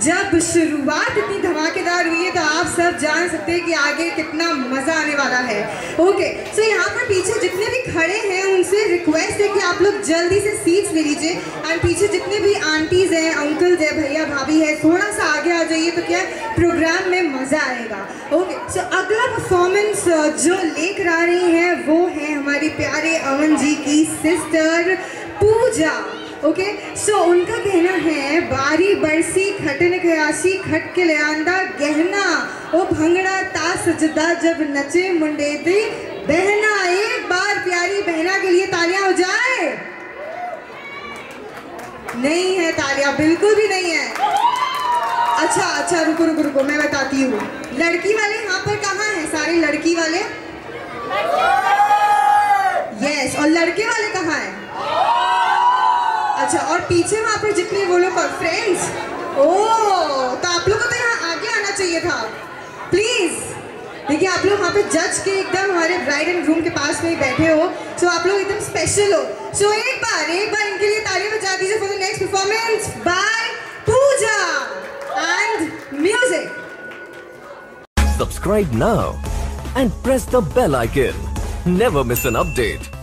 जब शुरुआत इतनी धमाकेदार हुई है तो आप सब जान सकते हैं कि आगे कितना मज़ा आने वाला है। ओके सो यहाँ पर पीछे जितने भी खड़े हैं, उनसे रिक्वेस्ट है कि आप लोग जल्दी से सीट्स ले लीजिए। एंड पीछे जितने भी आंटीज हैं अंकल्स हैं, भैया भाभी है, थोड़ा सा आगे आ जाइए तो क्या प्रोग्राम में मज़ा आएगा। ओके सो अगला परफॉर्मेंस जो लेकर आ रही है, वो है हमारी प्यारे अमन जी की सिस्टर पूजा। ओके सो उनका कहना है खटन खयासी खट के ले आंदा, गहना, ओ भंगड़ा ता सजदा जब नचे मुंडे दे। बहना एक बार प्यारी बहना के लिए तालियाँ हो जाए। नहीं है तालियाँ, बिल्कुल भी नहीं है। अच्छा अच्छा रुको रुको रुको, मैं बताती हूँ। लड़की वाले यहाँ पर कहाँ हैं? सारे लड़की वाले? यस और लड़के वाले कहाँ हैं? अच्छा और पीछे वहाँ पर जितने वो लोग फ्रेंड्स देखिए, आप लोग वहाँ पे जज के एकदम हमारे ब्राइड एंड ग्रूम के पास में ही बैठे हो। सो आप लोग एकदम स्पेशल हो। सो एक बार एक बार इनके लिए तालियाँ बजा दीजिए for the next performance by Pooja and music subscribe now and press the bell icon never miss an update.